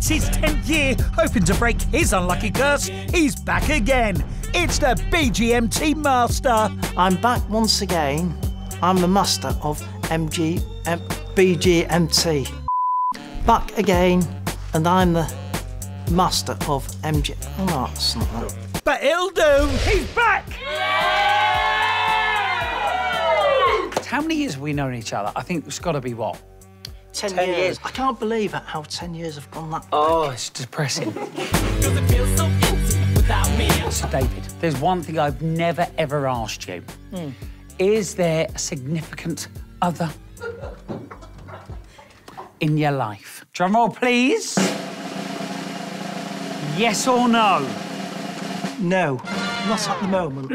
It's his 10th year, hoping to break his unlucky curse. He's back again. It's the BGMT Master. I'm back once again. I'm the master of MG, M, BGMT. Back again, and I'm the master of MG. Oh, no, that's not that. But he'll do. He's back. How many years have we known each other? I think it's got to be what? Ten, Ten years. years. I can't believe how ten years have gone that Oh, it's depressing. So, David, there's one thing I've never ever asked you. Is there a significant other in your life? Drum roll, please. Yes or no? No, not at the moment.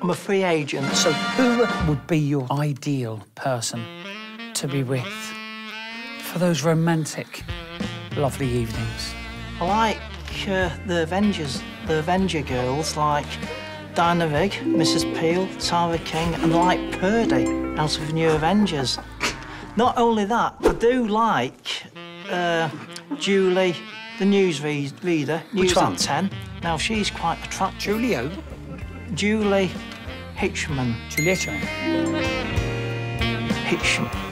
I'm a free agent. So, who would be your ideal person to be with for those romantic, lovely evenings? I like uh, the Avengers, the Avenger girls, like Diana Rigg, Mrs. Peel, Tara King, and I like Purdey out of New Avengers. Not only that, I do like uh, Julie, the news re- reader, News one? at 10. Now, she's quite attractive. Julio? Julie Hitchman. Juliet Hitchman.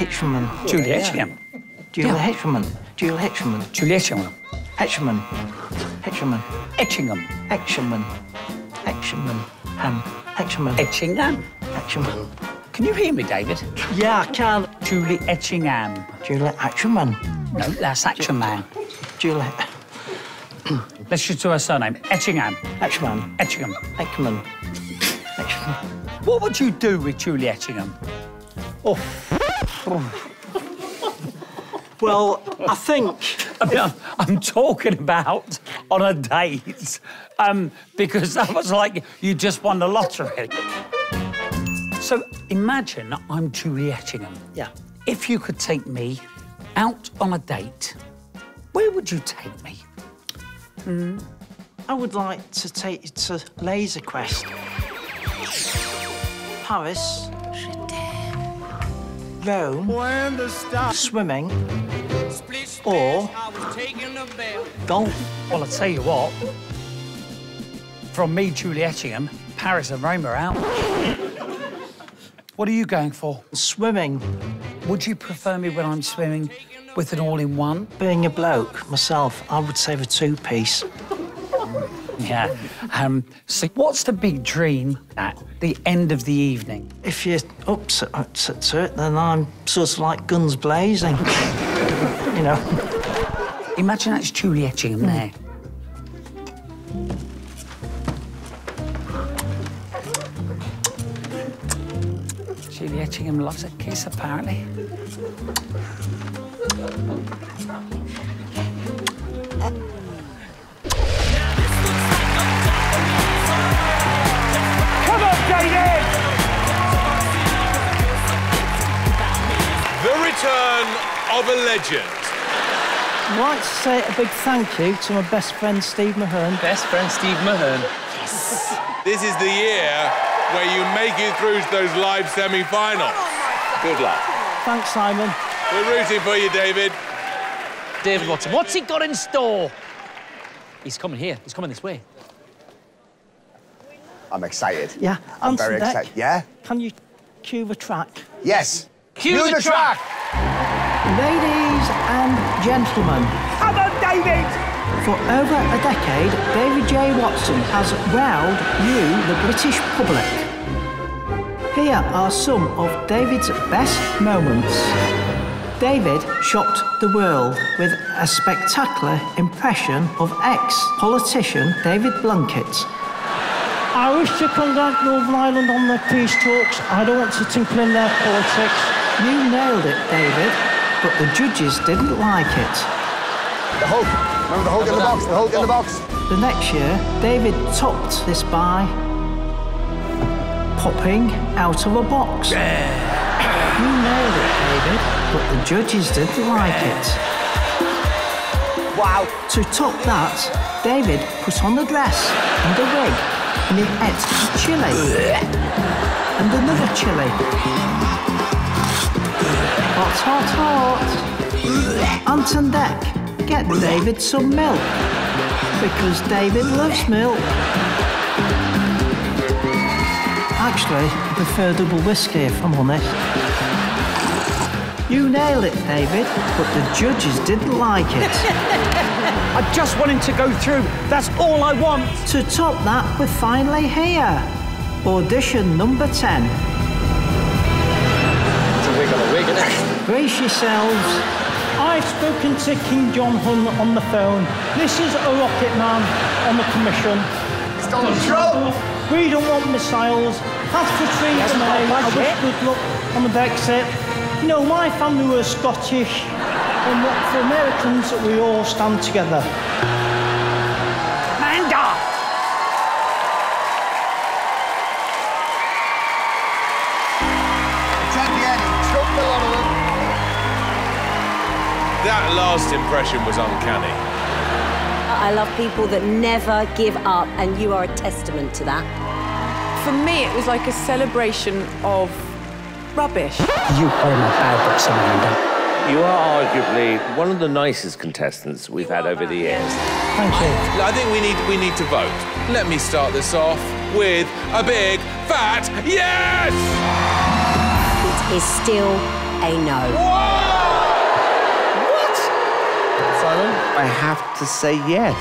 Hitchman. Julie Etchingham. Julie Yeah. Hitchman. Julie Hitchman. Julie Etchingham. Hitchman. Hitchman. Etchingham. Hitchman. Hitchman. Ham. Hitchman. Etchingham. Hitchman. Can you hear me, David? Yeah, I can. Julie Etchingham. Julie Hitchman. No, that's Action Man. Julie Let's just do her surname. Etchingham. Hitchman. Etchingham. Hitchman. Hitchman. What would you do with Julie Etchingham? Well, I think I mean, I'm, I'm talking about on a date, um, because that was like you just won the lottery. So imagine I'm Julie Etchingham. yeah. If you could take me out on a date, where would you take me? Hmm. I would like to take you to Laser Quest. Paris. Rome. Swimming. Or golf. Well, I'll tell you what. From me, Julie Etchingham, Paris and Rome are out. What are you going for? Swimming. Would you prefer me when I'm swimming with an all-in-one? Being a bloke myself, I would say the two-piece. Yeah. Um, so what's the big dream at the end of the evening? If you're up to, up to to it, then I'm sort of like guns blazing. you know. Imagine that's Julie Etchingham there. Julie Etchingham loves a kiss, apparently. Return of a legend. I'd like to say a big thank you to my best friend Steve Mulhern. Best friend Steve Mulhern. Yes. This is the year where you make it through to those live semi-finals. Oh, Good luck. Thanks, Simon. We're rooting for you, David. David Watson. What's he got in store? He's coming here. He's coming this way. I'm excited. Yeah, I'm Anson very excited. Yeah? Can you cue the track? Yes. Cue the track. Ladies and gentlemen, Come on, David! for over a decade, David J. Watson has wowed you, the British public. Here are some of David's best moments. David shocked the world with a spectacular impression of ex-politician David Blunkett. I wish to conduct Northern Ireland on their peace talks. I don't want to tinkle in their politics. You nailed it, David, but the judges didn't like it. The Hulk. Remember the Hulk in the box? The Hulk in the box. The next year, David topped this by popping out of a box. you nailed it, David, but the judges didn't like it. Wow. To top that, David put on the dress and the wig, and he ate chili. and another chili. Hot, hot, hot. Ant and Dec get David some milk. Because David loves milk. Actually, I prefer double whiskey if I'm honest. You nailed it, David, but the judges didn't like it. I just want him to go through. That's all I want. to top that, we're finally here. Audition number 10. It's a wig on a wig, isn't it? Brace yourselves. I've spoken to Kim Jong Un on the phone. This is a rocket man on the commission. It's Donald Trump. We don't want missiles. That's for trees hasn't May. got wish good luck on the Brexit. You know, my family were Scottish. And what- for Americans, we all stand together. That last impression was uncanny. I love people that never give up, and you are a testament to that. For me, it was like a celebration of rubbish. You are in my bad books, Amanda. You are arguably one of the nicest contestants we've had over the years. Thank you. I think we need we need to vote. Let me start this off with a big fat yes! It is still a no. Simon. I have to say yes.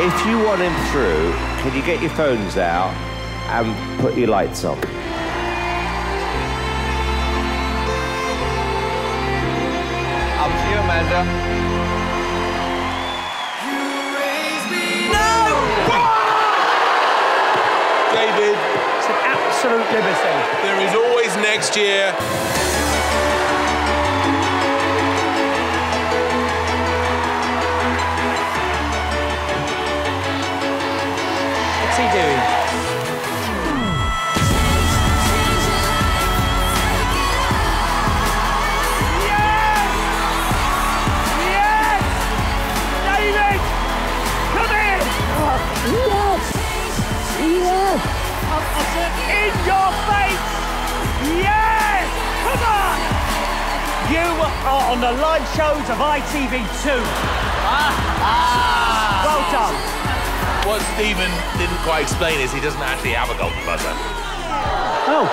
If you want him through, can you get your phones out and put your lights on? Up to you, Amanda. David, It's an absolute liberty. there is always next year. You are on the live shows of ITV2. Well done. What Stephen didn't quite explain is he doesn't actually have a golden buzzer. Oh,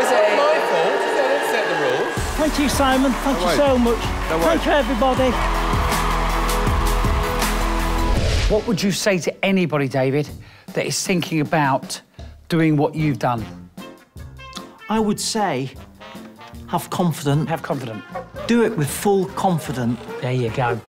Is it my fault? I didn't set the rules. thank you, Simon. Thank you worry. so much. Don't worry. Thank you, everybody. What would you say to anybody, David, that is thinking about doing what you've done? I would say, have confidence. Have confidence. Do it with full confidence. There you go.